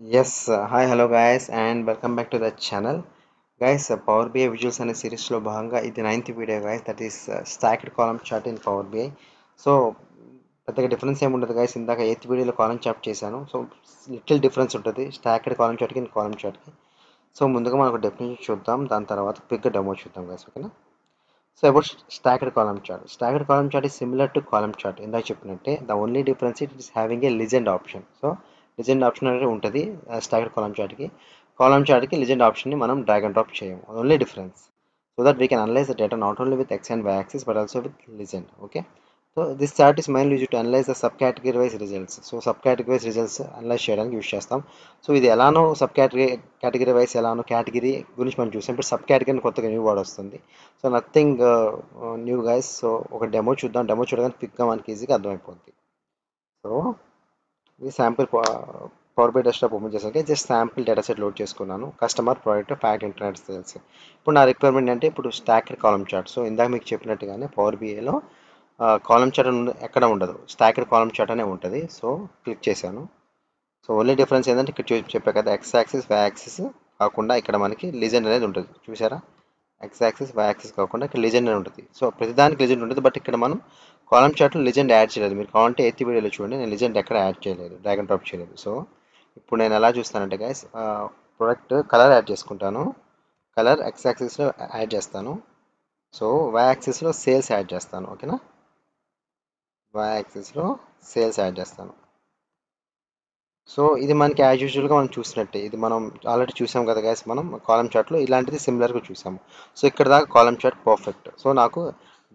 Yes hi hello guys and welcome back to the channel guys power BI visuals అనే సిరీస్లో భాగంగా ఇది ninth video guys that is stacked column chart in power BI so పెద్దగా difference ఏమి ఉండదు ఇందాక eighth వీడియోలో column chart చేశాను. సో లిటిల్ డిఫరెన్స్ ఉంటుంది స్టాక్డ్ కాలమ్ చార్ట్కి కాలమ్ చార్ట్కి సో ముందుగా మనం డెఫినేషన్ చూద్దాం దాని తర్వాత క్విక్గా డెమో చూద్దాం గాయస్ ఓకేనా so about stacked column chart stacked column chart is similar to column chart ఇందాక చెప్పినట్టే the only difference it is having a legend option so legend option అనేది ఉంటుంది స్టాగర్డ్ కాలమ్ చార్ట్కి కాలం చార్ట్కి లిజెండ్ ఆప్షన్ని మనం డ్రాగ్ అండ్ డ్రాప్ చేయము. Only difference so that we can analyze the data not only with X and Y but also with legend okay so this chart is mainly use to analyse the sub category wise results so sub category wise results analyse చేయడానికి use చేస్తాం. So ఇది ఎలానో sub category category wise ఎలానో category గురించి మనం చూసాం. ఇప్పుడు sub category కొత్తగా న్యూ వర్డ్ వస్తుంది. So nothing new guys so ఒక డెమో చూద్దాం. డెమో చూడగానే క్విక్గా మనకి ఈజీగా అర్థమైపోద్ది. సో ఇది sample power BI desktop open చేసాక just sample data set load చేసుకున్నాను. Customer product fact internet sales ఇప్పుడు నా రిక్వైర్మెంట్ అంటే ఇప్పుడు స్టాకెడ్ కాలమ్ చార్ట్ సో ఇందాక మీకు చెప్పినట్టుగానే పవర్ బిఐలో కాలమ్ చార్ట్ ఎక్కడ ఉండదు. స్టాక్డ్ కాలమ్ చార్ట్ అనే ఉంటుంది. సో క్లిక్ చేశాను. సో ఓన్లీ డిఫరెన్స్ ఏంటంటే ఇక్కడ చూ చెప్పా కదా ఎక్స్ యాక్సిస్ వై యాక్సిస్ కాకుండా ఇక్కడ మనకి లిజెండ్ అనేది ఉంటుంది. చూసారా ఎక్స్ యాక్సిస్ వై యాక్సిస్ కాకుండా ఇక్కడ లిజెండ్ అని ఉంటుంది. సో ప్రతిదానికి లిజెండ్ ఉంటుంది. బట్ ఇక్కడ మనం కాలమ్ చార్ట్లో లిజెండ్ యాడ్ చేయలేదు. మీరు కావాలంటే ఎత్తి వీడియోలో చూడండి. నేను లిజెండ్ ఎక్కడ యాడ్ చేయలేదు. డ్రాగన్ డ్రాప్ చేయలేదు. సో ఇప్పుడు నేను ఎలా చూస్తానంటే గైస్ ప్రొడక్ట్ కలర్ యాడ్ చేసుకుంటాను. కలర్ ఎక్స్ యాక్సిస్లో యాడ్ చేస్తాను. సో వై యాక్సిస్లో సేల్స్ యాడ్ చేస్తాను. ఓకేనా వై యాక్సిస్లో సేల్స్ యాడ్ చేస్తాను. సో ఇది మనకి యాజ్ యూజువల్గా మనం చూసినట్టే. ఇది మనం ఆల్రెడీ చూసాం కదా గైస్ మనం కాలమ్ చార్ట్లో ఇలాంటిది సిమిలర్గా చూసాము. సో ఇక్కడ దాకా కాలమ్ చార్ట్ పర్ఫెక్ట్ సో నాకు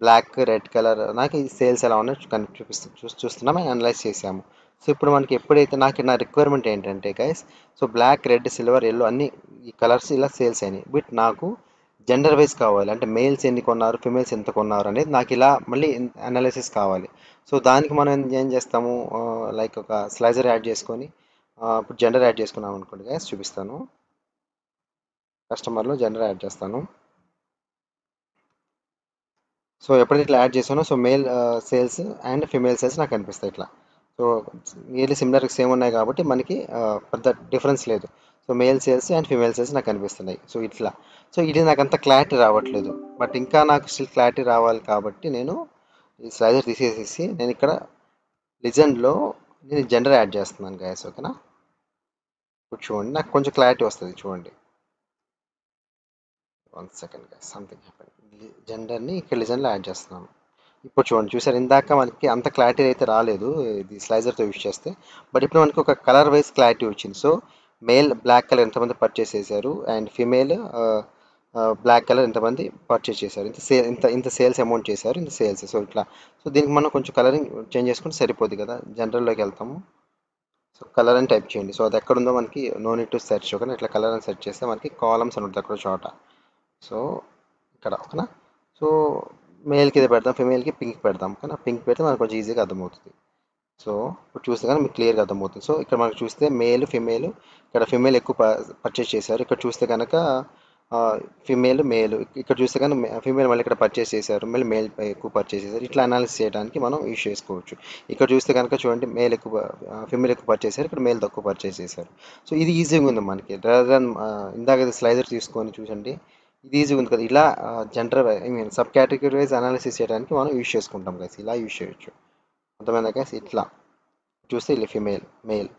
బ్లాక్ రెడ్ కలర్ నాకు ఈ సేల్స్ ఎలా ఉన్నాయో కన్ చూపిస్తు చూ చూస్తున్నాం అనలైజ్ చేసాము. సో ఇప్పుడు మనకి ఎప్పుడైతే నాకు నా రిక్వైర్మెంట్ ఏంటంటే guys so black red silver yellow అన్ని ఈ కలర్స్ ఇలా సేల్స్ అయినాయి. బట్ నాకు జెండర్ వైజ్ కావాలి. అంటే మేల్స్ ఎన్ని కొన్నారు ఫిమేల్స్ ఎంత కొన్నారు అనేది నాకు ఇలా మళ్ళీ అనాలిసిస్ కావాలి. సో దానికి మనం ఏం చేస్తాము? లైక్ ఒక స్లైజర్ యాడ్ చేసుకొని ఇప్పుడు జెండర్ యాడ్ చేసుకున్నాం అనుకోండి గైస్ చూపిస్తాను. కస్టమర్లో జెండర్ యాడ్ చేస్తాను. సో ఎప్పుడైతే ఇట్లా యాడ్ చేశానో so male sales and female sales నాకు కనిపిస్తాయి ఇట్లా. సో నియర్లీ సిమిలర్ సేమ్ ఉన్నాయి కాబట్టి మనకి పెద్ద డిఫరెన్స్ లేదు. So male sales and female sales నాకు కనిపిస్తున్నాయి సో ఇట్లా. సో ఇది నాకు అంత క్లారిటీ రావట్లేదు. బట్ ఇంకా నాకు స్టిల్ క్లారిటీ రావాలి కాబట్టి నేను ఈ స్లైజర్ తీసేసేసి నేను ఇక్కడ లిజెండ్లో నేను జెండర్ యాడ్ చేస్తున్నాను గ్యాస్ ఓకేనా ఇప్పుడు చూడండి నాకు కొంచెం క్లారిటీ వస్తుంది చూడండి. వన్ సెకండ్ సంథింగ్ హ్యాపెన్ జెండర్ని ఇక్కడ లిజన్లో యాడ్ చేస్తున్నాను. ఇప్పుడు చూడండి చూసారు ఇందాక మనకి అంత క్లారిటీ అయితే రాలేదు ఇది స్లైజర్తో యూజ్ చేస్తే బట్ ఇప్పుడు మనకి ఒక కలర్ వైజ్ క్లారిటీ వచ్చింది. సో మేల్ బ్లాక్ కలర్ ఎంతమంది పర్చేస్ చేశారు? అండ్ ఫిమేల్ బ్లాక్ కలర్ ఎంతమంది పర్చేస్ చేశారు? ఇంత సేల్ ఇంత ఇంత సేల్స్ అమౌంట్ చేశారు ఇంత సేల్స్ సో ఇట్లా. సో దీనికి మనం కొంచెం కలరింగ్ చేంజ్ చేసుకుంటే సరిపోద్ది కదా జనరల్లోకి వెళ్తాము. సో కలర్ అని టైప్ చేయండి. సో అది ఎక్కడ ఉందో మనకి నో నీట్ టు సెర్చ్. ఓకేనా? ఇట్లా కలర్ అని సెర్చ్ చేస్తే మనకి కాలమ్స్ అని ఉంటుంది అక్కడ చోట. సో ఇక్కడ ఓకేనా? సో మేల్కి ఇది పెడతాం ఫిమేల్కి పింక్ పెడదాం ఓకేనా? పింక్ పెడితే మనకు కొంచెం ఈజీగా అర్థమవుతుంది. సో ఇప్పుడు చూస్తే కానీ మీకు క్లియర్గా అర్థమవుతుంది. సో ఇక్కడ మనకు చూస్తే మేల్ ఫిమేల్. ఇక్కడ ఫిమేల్ ఎక్కువ పర్చేస్ చేశారు. ఇక్కడ చూస్తే కనుక ఫిమేల్ మేల్ ఇక్కడ చూస్తే కానీ ఫిమేల్ మళ్ళీ ఇక్కడ పర్చేస్ చేశారు. మళ్ళీ మేల్ ఎక్కువ పర్చేస్ చేశారు. ఇట్లా అనాలిసిస్ చేయడానికి మనం యూజ్ చేసుకోవచ్చు. ఇక్కడ చూస్తే కనుక చూడండి మేల్ ఎక్కువ ఫిమేల్ ఎక్కువ పర్చేస్ చేశారు. ఇక్కడ మేల్ తక్కువ పర్చేస్ చేశారు. సో ఇది ఈజీగా ఉంది మనకి. రదర్ ఇందాక స్లైజర్ తీసుకొని చూసండి ఇది ఈజీగా ఉంది కదా. ఇలా gender I mean sub category wise analysis చేయడానికి మనం యూజ్ చేసుకుంటాం కదా ఇలా యూజ్ చేయొచ్చు. అర్థమైందా కదా ఇట్లా. చూస్తే ఇలా ఫిమేల్ మేల్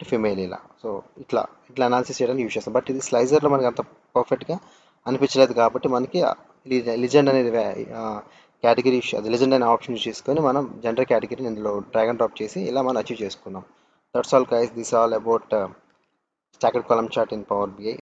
ఫిమేల్ ఇలా సో ఇట్లా ఇట్లా అనాలిసిస్ చేయడానికి యూజ్ చేస్తాం. బట్ ఇది స్లైజర్లో మనకి అంత పర్ఫెక్ట్గా అనిపించలేదు కాబట్టి మనకి లిజెండ్ అనేది కేటగిరీ అది లిజెండ్ అనే ఆప్షన్ యూజ్ చేసుకొని మనం జెండర్ కేటగిరీని ఇందులో డ్రాగన్ డ్రాప్ చేసి ఇలా మనం అచీవ్ చేసుకున్నాం. That's all guys this all about stacked column chart in power BI